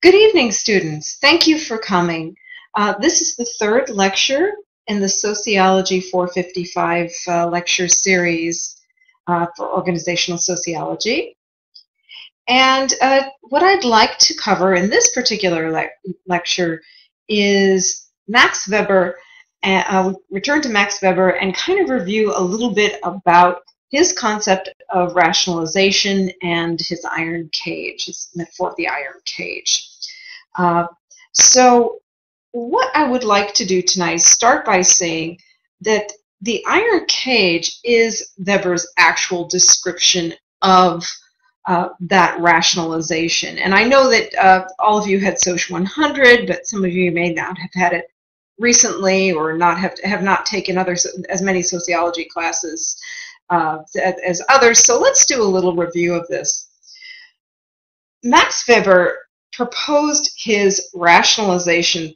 Good evening, students. Thank you for coming. Uh, this is the third lecture in the Sociology 455 uh, lecture series uh, for organizational sociology. And uh, what I'd like to cover in this particular le lecture is Max Weber, I'll uh, return to Max Weber and kind of review a little bit about his concept of rationalization and his iron cage, his metaphor of the iron cage. Uh, so what I would like to do tonight is start by saying that the iron cage is Weber's actual description of uh, that rationalization. And I know that uh, all of you had Soc 100, but some of you may not have had it recently or not have have not taken other as many sociology classes uh, as others. So let's do a little review of this. Max Weber proposed his rationalization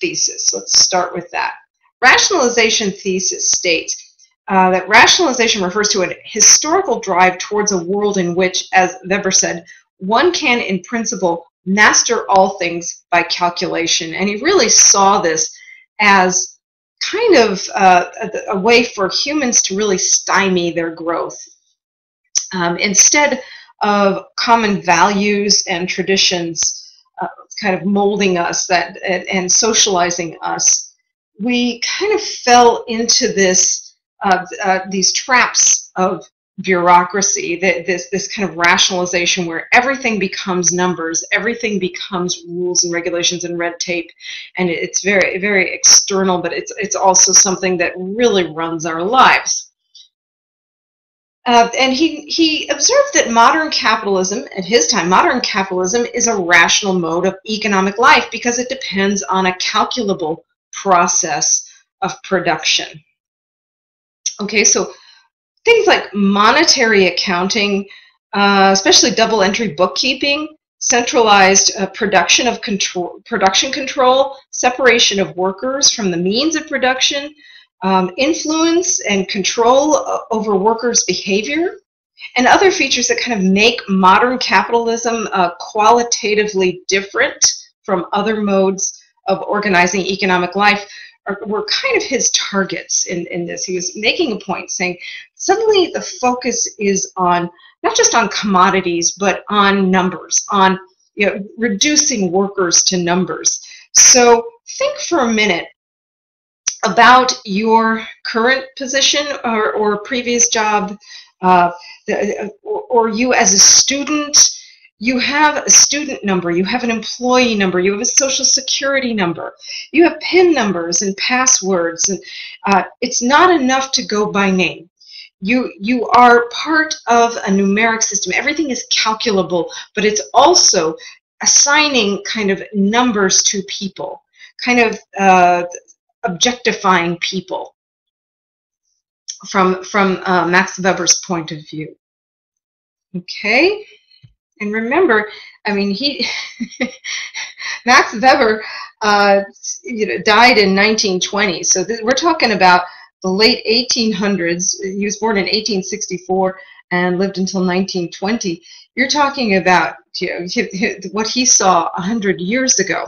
thesis. Let's start with that. Rationalization thesis states uh, that rationalization refers to a historical drive towards a world in which, as Weber said, one can, in principle, master all things by calculation. And he really saw this as kind of uh, a, a, way for humans to really stymie their growth. Um, instead of common values and traditions uh, kind of molding us that and, and, socializing us, we kind of fell into this uh, uh these traps of bureaucracy, that this this kind of rationalization where everything becomes numbers, everything becomes rules and regulations and red tape, and it's very very external, but it's it's also something that really runs our lives. Uh, and he he observed that modern capitalism, at his time, modern capitalism is a rational mode of economic life because it depends on a calculable process of production. Okay, so things like monetary accounting, uh, especially double entry bookkeeping, centralized uh, production of control, production control, separation of workers from the means of production, um, influence and control uh, over workers' behavior, and other features that kind of make modern capitalism uh, qualitatively different from other modes of organizing economic life were kind of his targets in, in this. He was making a point saying suddenly the focus is on not just on commodities, but on numbers, on you know, reducing workers to numbers. So think for a minute about your current position or, or previous job, uh, the, or, or you as a student, you have a student number, you have an employee number, you have a social security number, you have PIN numbers and passwords, and uh, it's not enough to go by name. You, you are part of a numeric system. Everything is calculable, but it's also assigning kind of numbers to people, kind of uh, objectifying people from, from uh, Max Weber's point of view. Okay? And remember, I mean, he Max Weber, uh, you know, died in 1920. So we're talking about the late 1800s. He was born in 1864 and lived until 1920. You're talking about you know, what he saw 100 years ago,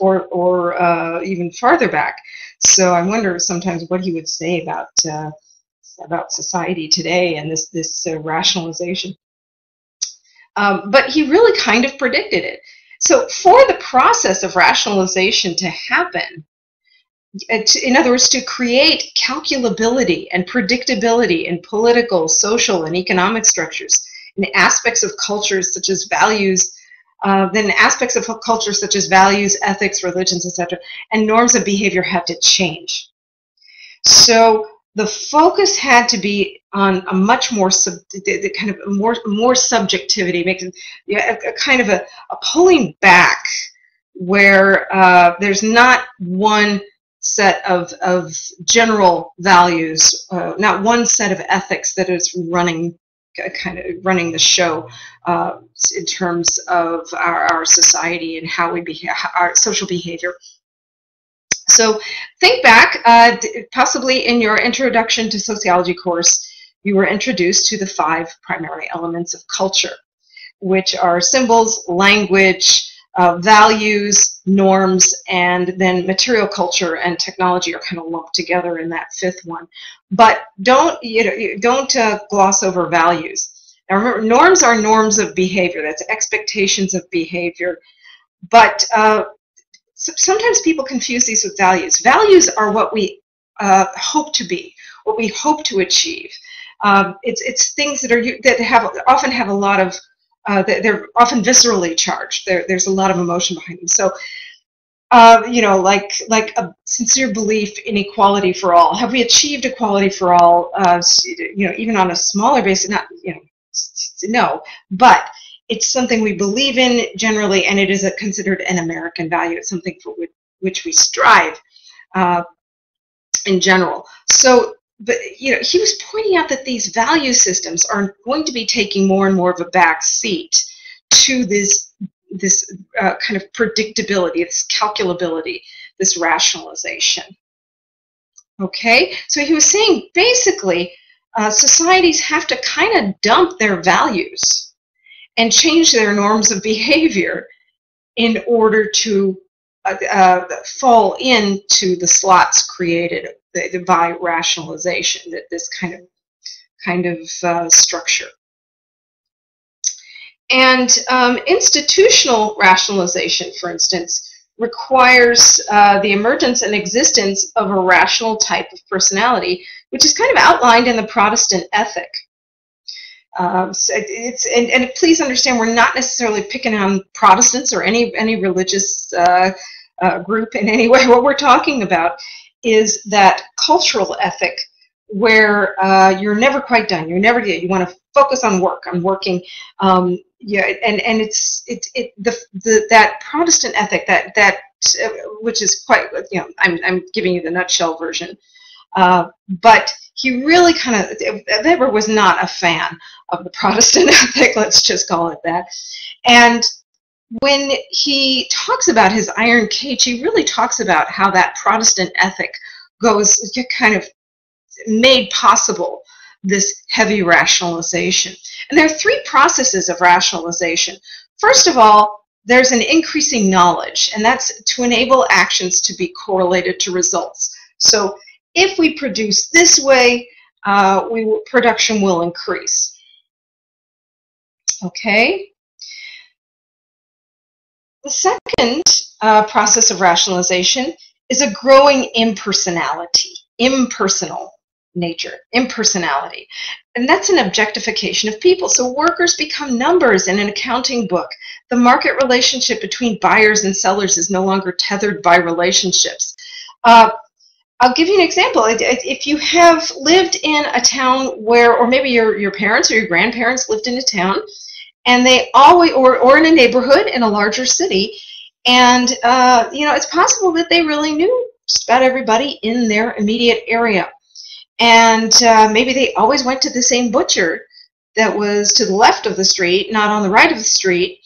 or or uh, even farther back. So I wonder sometimes what he would say about uh, about society today and this this uh, rationalization. Um, but he really kind of predicted it. So for the process of rationalization to happen, uh, in other words, to create calculability and predictability in political, social, and economic structures, in aspects of cultures such as values, uh, then aspects of culture such as values, ethics, religions, etc., and norms of behavior had to change. So the focus had to be on a much more sub, the, kind of more more subjectivity, making a, a, kind of a, a, pulling back where uh, there's not one set of, of general values, uh, not one set of ethics that is running kind of running the show uh, in terms of our, our society and how we behave, our social behavior. So think back, uh, possibly in your introduction to sociology course, you were introduced to the five primary elements of culture, which are symbols, language, uh, values, norms, and then material culture and technology are kind of lumped together in that fifth one. But don't you know don't uh, gloss over values. Now remember, norms are norms of behavior. That's expectations of behavior. But uh, sometimes people confuse these with values. Values are what we uh, hope to be, what we hope to achieve. Um, it's it's things that are that have often have a lot of uh, they're often viscerally charged. There, there's a lot of emotion behind them. So, uh, you know, like like a sincere belief in equality for all. Have we achieved equality for all? Uh, you know, even on a smaller basis, not you know, no, but it's something we believe in generally, and it is a, considered an American value. It's something for which, which we strive uh, in general. So but you know he was pointing out that these value systems are going to be taking more and more of a back seat to this this uh, kind of predictability this calculability this rationalization okay so he was saying basically uh, societies have to kind of dump their values and change their norms of behavior in order to uh, uh fall into the slots created by rationalization, that this kind of kind of uh, structure. And um, institutional rationalization, for instance, requires uh, the emergence and existence of a rational type of personality, which is kind of outlined in the Protestant ethic. Um, it's and, and, please understand we're not necessarily picking on Protestants or any any religious uh, uh, group in any way. What we're talking about is that cultural ethic where uh, you're never quite done. You're never you want to focus on work, on working. Um, yeah, and and it's it it the, the that Protestant ethic that that uh, which is quite you know I'm I'm giving you the nutshell version, uh, but he really kind of Weber was not a fan of the Protestant ethic. Let's just call it that, and when he talks about his iron cage, he really talks about how that Protestant ethic goes kind of made possible this heavy rationalization. And there are three processes of rationalization. First of all, there's an increasing knowledge, and that's to enable actions to be correlated to results. So if we produce this way, uh, we, production will increase. Okay? The second uh, process of rationalization is a growing impersonality, impersonal nature, impersonality. And that's an objectification of people. So workers become numbers in an accounting book. The market relationship between buyers and sellers is no longer tethered by relationships. Uh, I'll give you an example. If you have lived in a town where, or maybe your, your parents or your grandparents lived in a town and they always or, or in a neighborhood in a larger city and uh, you know it's possible that they really knew just about everybody in their immediate area and uh, maybe they always went to the same butcher that was to the left of the street not on the right of the street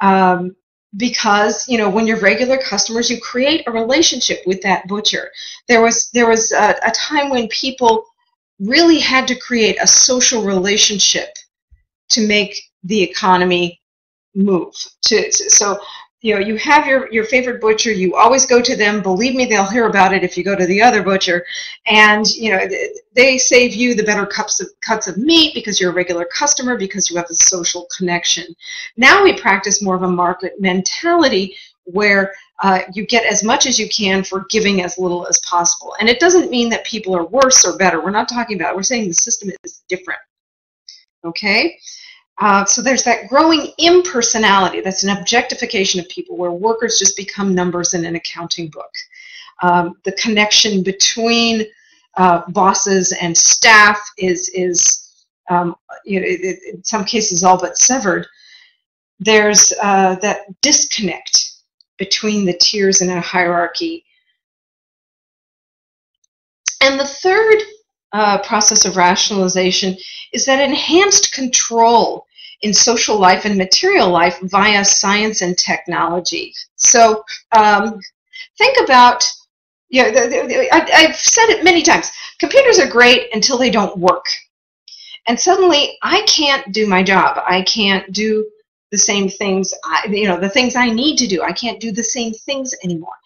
um, because you know when you're regular customers you create a relationship with that butcher there was there was a, a time when people really had to create a social relationship to make the economy move. To, so you know you have your your favorite butcher you always go to them. Believe me they'll hear about it if you go to the other butcher. And you know they save you the better cups of cuts of meat because you're a regular customer because you have a social connection. Now we practice more of a market mentality where uh, you get as much as you can for giving as little as possible. And it doesn't mean that people are worse or better. We're not talking about it. we're saying the system is different. Okay uh, so there's that growing impersonality. That's an objectification of people where workers just become numbers in an accounting book. Um, the connection between uh, bosses and staff is, is um, you know, it, it, in some cases all but severed. There's uh, that disconnect between the tiers in a hierarchy. And the third uh, process of rationalization is that enhanced control in social life and material life via science and technology. So um, think about, you know, I, I've said it many times, computers are great until they don't work. And suddenly I can't do my job. I can't do the same things, I, you know, the things I need to do. I can't do the same things anymore.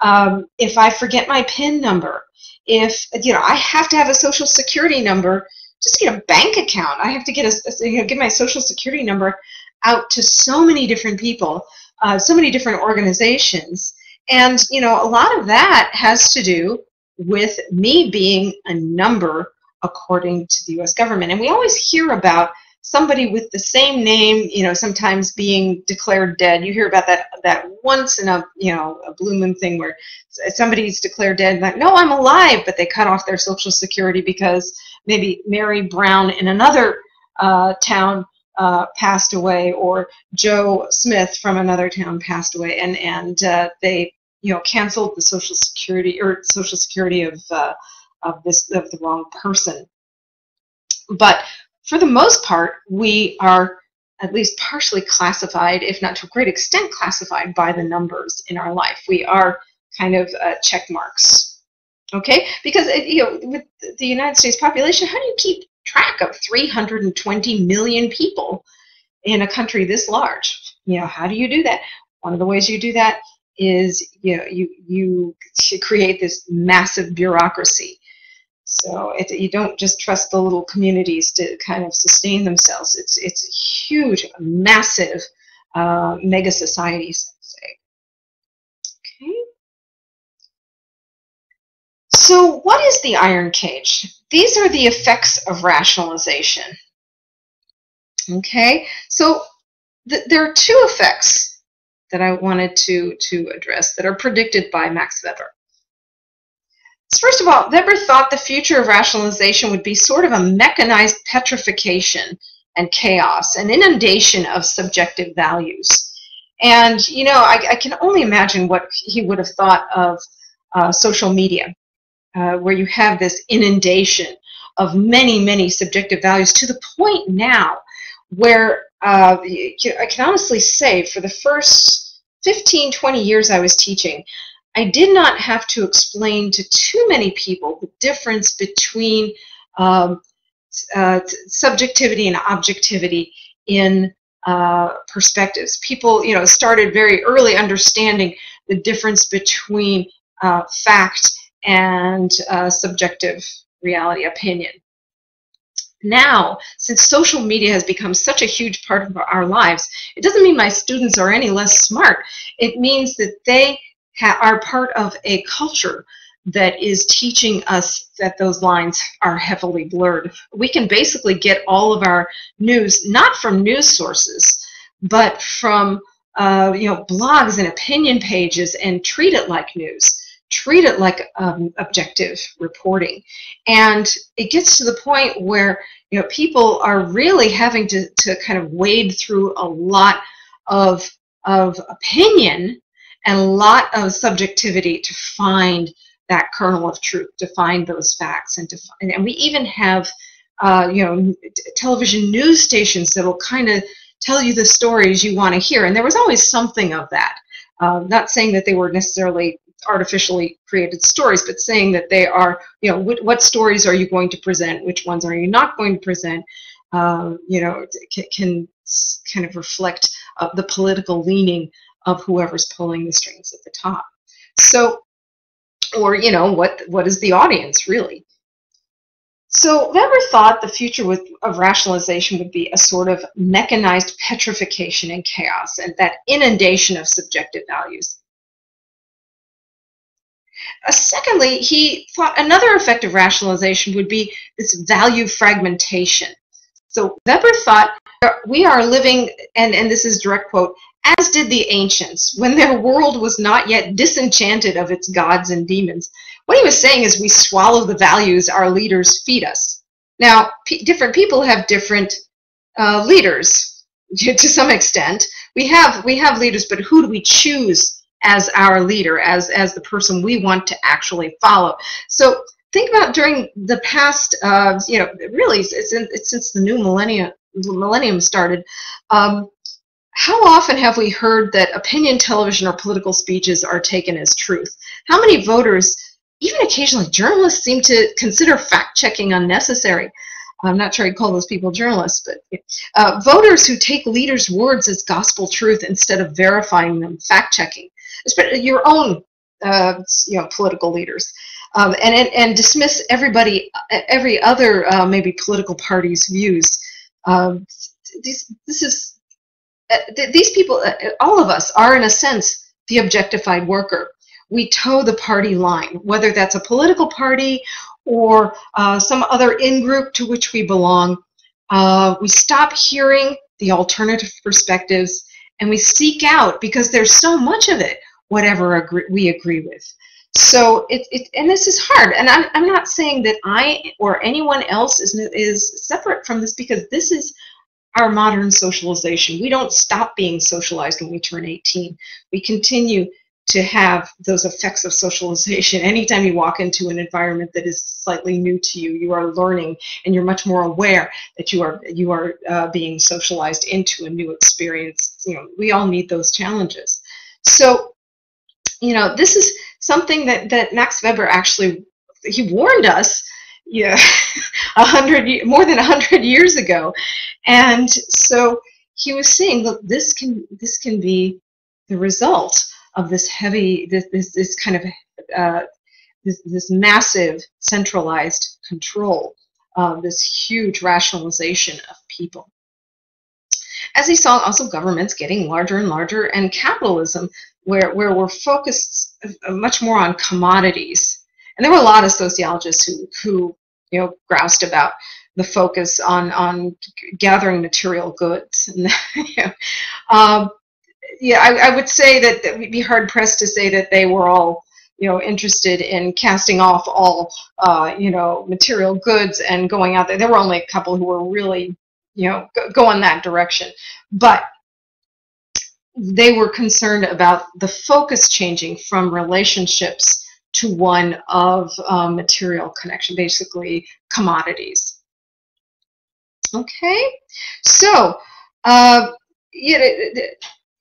Um, if I forget my PIN number, if, you know, I have to have a social security number just to get a bank account. I have to get a, you know, get my social security number out to so many different people, uh, so many different organizations. And, you know, a lot of that has to do with me being a number according to the U.S. government. And we always hear about somebody with the same name, you know, sometimes being declared dead. You hear about that that once in a you know a blue moon thing where somebody's declared dead, like no, I'm alive, but they cut off their social security because maybe Mary Brown in another uh, town uh, passed away, or Joe Smith from another town passed away, and and uh, they you know canceled the social security or social security of uh, of this of the wrong person. But for the most part, we are at least partially classified, if not to a great extent classified by the numbers in our life. We are kind of uh, check marks. Okay? Because, it, you know, with the United States population, how do you keep track of 320 million people in a country this large? You know, how do you do that? One of the ways you do that is, you know, you, you create this massive bureaucracy so it, you don't just trust the little communities to kind of sustain themselves. It's it's huge, massive uh, mega societies. Say. Okay. So what is the iron cage? These are the effects of rationalization. Okay, so th there are two effects that I wanted to, to address that are predicted by Max Weber. First of all, Weber thought the future of rationalization would be sort of a mechanized petrification and chaos, an inundation of subjective values. And, you know, I, I can only imagine what he would have thought of uh, social media, uh, where you have this inundation of many, many subjective values to the point now where uh, I can honestly say for the first 15, 20 years I was teaching, I did not have to explain to too many people the difference between um, uh, subjectivity and objectivity in uh, perspectives. People, you know, started very early understanding the difference between uh, fact and uh, subjective reality, opinion. Now, since social media has become such a huge part of our lives, it doesn't mean my students are any less smart. It means that they are part of a culture that is teaching us that those lines are heavily blurred. We can basically get all of our news not from news sources, but from uh, you know blogs and opinion pages, and treat it like news. Treat it like um, objective reporting, and it gets to the point where you know people are really having to, to kind of wade through a lot of of opinion and a lot of subjectivity to find that kernel of truth, to find those facts, and to find, and we even have, uh, you know, television news stations that will kind of tell you the stories you want to hear, and there was always something of that. Uh, not saying that they were necessarily artificially created stories, but saying that they are, you know, what, what stories are you going to present, which ones are you not going to present, uh, you know, can, can, kind of reflect uh, the political leaning of whoever's pulling the strings at the top. So, or, you know, what, what is the audience really? So Weber thought the future with, of rationalization would be a sort of mechanized petrification and chaos and that inundation of subjective values. Uh, secondly, he thought another effect of rationalization would be this value fragmentation. So Weber thought we are living, and, and this is direct quote, as did the ancients, when their world was not yet disenchanted of its gods and demons. What he was saying is we swallow the values our leaders feed us. Now, different people have different uh, leaders to some extent. We have we have leaders, but who do we choose as our leader, as as the person we want to actually follow? So think about during the past, uh, you know, really it's, in, it's since the new millennium millennium started. Um, how often have we heard that opinion television or political speeches are taken as truth? How many voters, even occasionally journalists, seem to consider fact checking unnecessary? I'm not sure I'd call those people journalists, but uh, voters who take leaders' words as gospel truth instead of verifying them, fact checking, especially your own uh, you know political leaders, um, and, and, and dismiss everybody, every other uh, maybe political party's views. Um, these this is th these people, uh, all of us are in a sense the objectified worker. We toe the party line, whether that's a political party or uh, some other in-group to which we belong. Uh, we stop hearing the alternative perspectives and we seek out, because there's so much of it, whatever agree, we agree with. So it, it and this is hard, and I'm, I'm not saying that I or anyone else is, is separate from this because this is our modern socialization. We don't stop being socialized when we turn 18. We continue to have those effects of socialization. Anytime you walk into an environment that is slightly new to you, you are learning and you're much more aware that you are you are uh, being socialized into a new experience. You know, we all need those challenges. So, you know, this is something that that Max Weber actually he warned us yeah a hundred more than a hundred years ago and so he was saying look this can this can be the result of this heavy, this, this, this kind of, uh, this, this massive centralized control, this huge rationalization of people. As he saw also governments getting larger and larger and capitalism where, where we're focused uh, much more on commodities. And there were a lot of sociologists who, who you know, groused about the focus on, on gathering material goods. And, you know, um, yeah, I, I, would say that, that we'd be hard pressed to say that they were all, you know, interested in casting off all, uh, you know, material goods and going out there. There were only a couple who were really, you know, go, go in that direction. But they were concerned about the focus changing from relationships to one of um, material connection, basically commodities. Okay, so uh, yeah,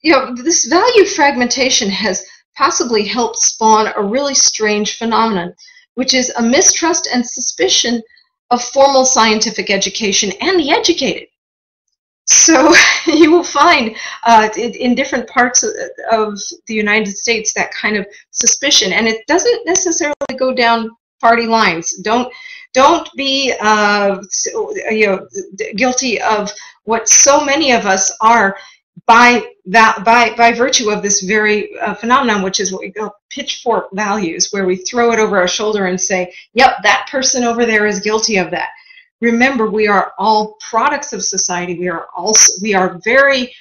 you know, this value fragmentation has possibly helped spawn a really strange phenomenon, which is a mistrust and suspicion of formal scientific education and the educated. So you will find uh, in, different parts of, of, the United States that kind of suspicion, and it doesn't necessarily go down party lines. Don't don't be uh, you know guilty of what so many of us are by that by by virtue of this very uh, phenomenon, which is what we call pitchfork values, where we throw it over our shoulder and say, "Yep, that person over there is guilty of that." Remember, we are all products of society. We are also we are very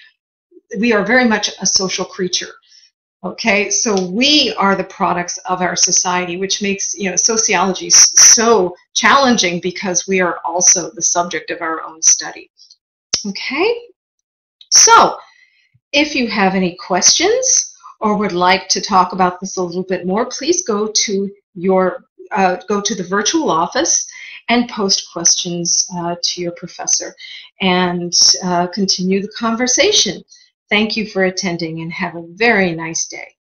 we are very much a social creature. Okay, so we are the products of our society, which makes you know sociology so challenging because we are also the subject of our own study. Okay, so if you have any questions or would like to talk about this a little bit more, please go to your uh, go to the virtual office and post questions uh, to your professor and uh, continue the conversation. Thank you for attending and have a very nice day.